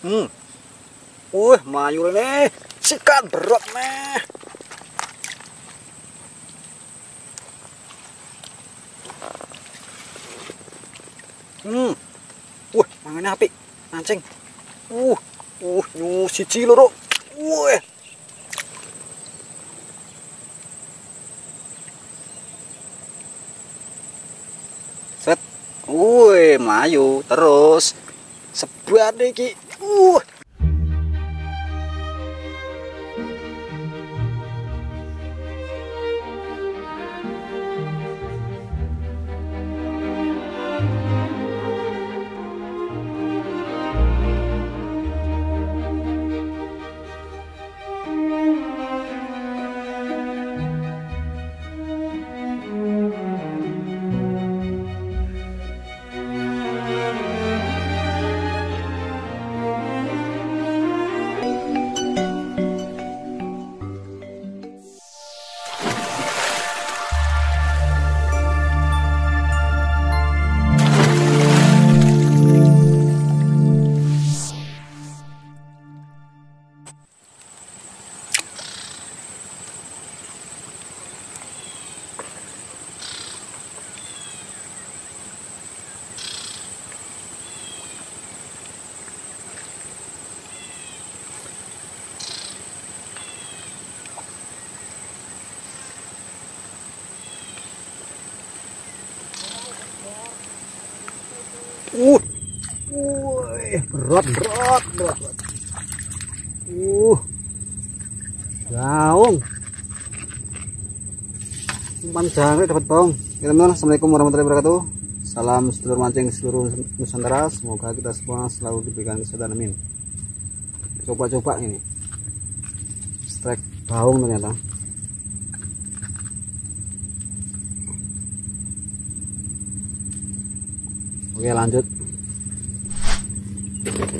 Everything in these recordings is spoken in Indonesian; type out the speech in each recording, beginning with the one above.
Hmm. Wih, melayu nih. Sikat berat nih. Hmm. Wih, mangannya api. Mancing. Uh, uh, nyu siji loro. Wih. Set. Wih, melayu terus. Sebat iki. Uh. Berat, berat, berat. berat. Uh. Gaung. Umpan jangkrik dapat bong. Ya, teman-teman, Assalamualaikum warahmatullahi wabarakatuh. Salam sedulur mancing seluruh Nusantara. Semoga kita semua selalu diberikan kesehatan amin. Coba-coba ini. Strike baung ternyata. Oke lanjut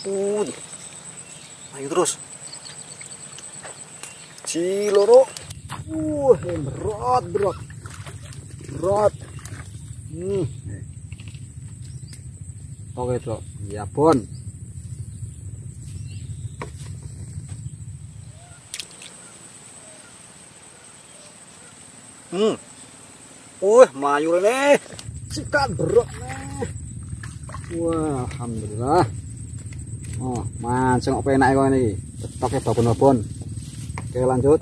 Pun. Ayo terus. Ciloro. Uh, berat, berat. Berat. Hmm. Oke, Cok. Ya, pun. Hmm. Wih, melayu nih. Sikat berat nih. Wah, alhamdulillah. Oh, mancing kok penak kok ini. Stoknya babon-babon. Oke, lanjut.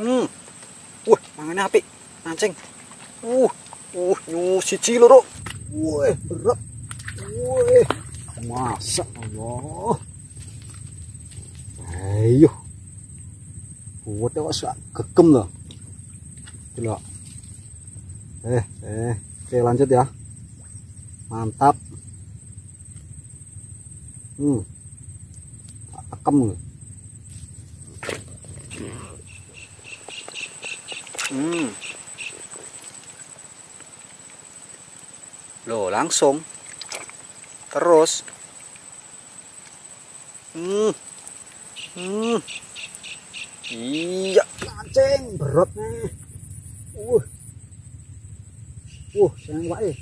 Hmm. Wah, mangannya api. Mancing. Uh, uh, nyu siji loro. Wih, berat. Wih. Masa Allah. Ayo. Buat kok gegem loh dulu eh eh. Oke lanjut ya. Mantap. Hmm. Tekem hmm. Loh langsung. Terus. Hmm. Hmm. Iya. Mancing berat nih Uh. Uh, sayang wae.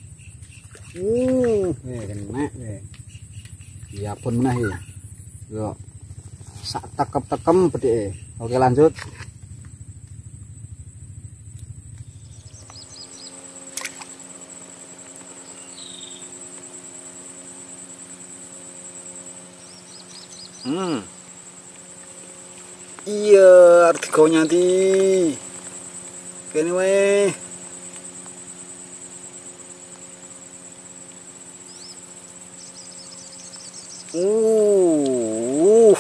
Uh, eh kena eh. Ya pun menah ya. Yo. Sak tekep-tekem bedhe. Oke, lanjut. Hmm. Iya, artikelnya di kene wae uh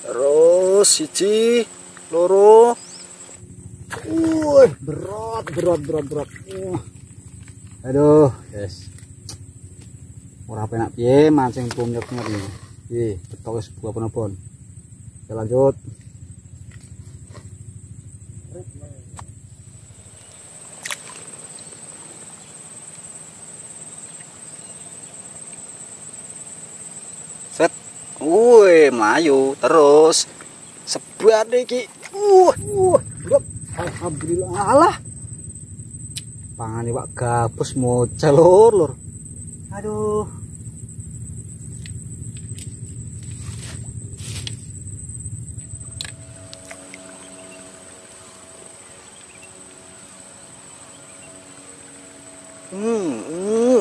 terus siji loro Wih, berat, berat, berat, berat. Uh. Aduh, guys. Ora penak piye mancing punyaknya ini. Ih, betok wis buah pon Oke, lanjut. Set. Wih, melayu terus. Sebat iki. Uh, uh, alhamdulillah. Alah. Pangan Pak gabus mocel lur, lur. Aduh. Hmm.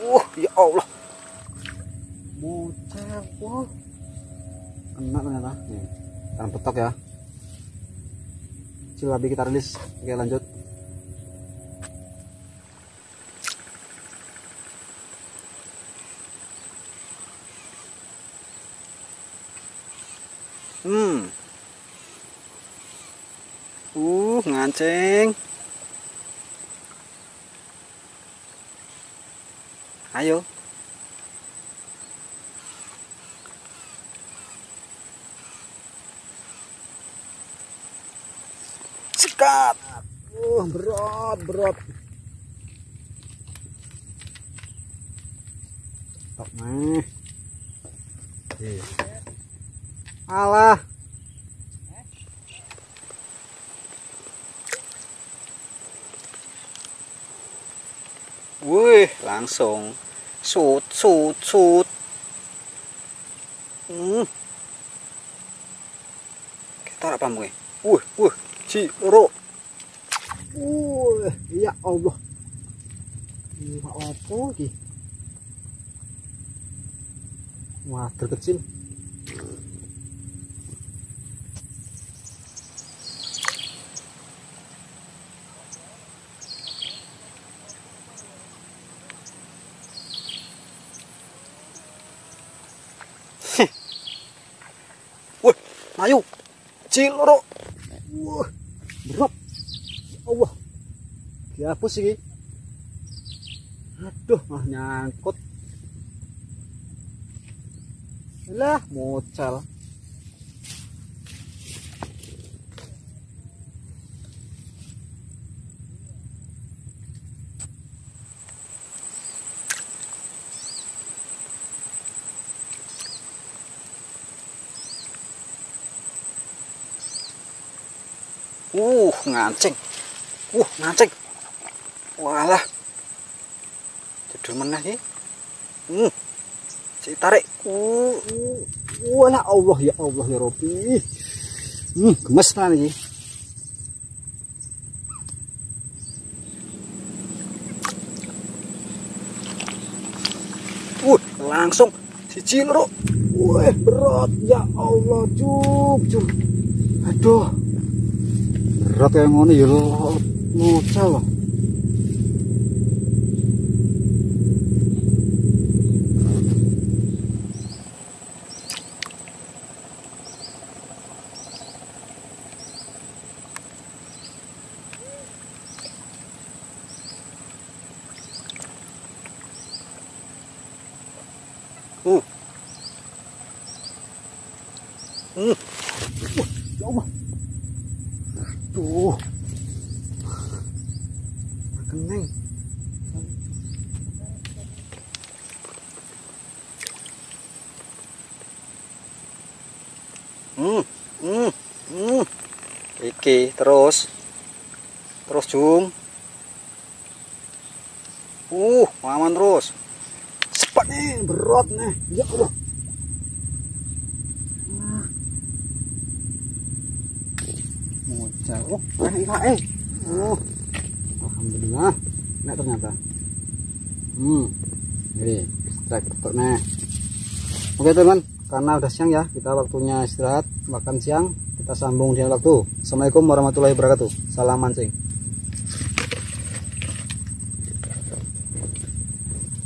Wah, ya Allah. Kena ternyata. Nih, kan petok ya. Cilabi kita rilis. Oke, lanjut. Hmm. Uh, ngancing. Ayo. Sikat. Uh, berat, berat. Tok nih. Iya. Alah. Wih, langsung sut sut sut. Hmm. Kita apa mungkin? Wih, wih, ci ro. Wih, ya Allah. Ini apa lagi? Wah, terkecil. Ayo. Ciloro. Wah, berat. Ya Allah. Dihapus iki. Aduh, mah nyangkut. Lah, mocal. Uh, ngancing. Uh, ngancing. Walah. Judul meneh iki. Hmm. Si tarik. Uh, uh, walah Allah ya Allah ya Rabbi. Hmm, gemes tenan iki. Uh, langsung si cilro. Wah, berat ya Allah, cuk, cuk. Aduh berat kayak ngono ya lo mocal loh Uh. Hmm. Wah, ya Allah. Tuh. Keneng. Hmm, hmm, hmm. Iki terus. Terus jung. Uh, aman terus. Cepat nih, berat nih. Ya Allah. Oh, eh. Oh. Alhamdulillah. Enak ternyata. Hmm. Nah. Oke teman, karena udah siang ya, kita waktunya istirahat, makan siang, kita sambung di waktu. Assalamualaikum warahmatullahi wabarakatuh. Salam mancing.